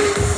Jesus.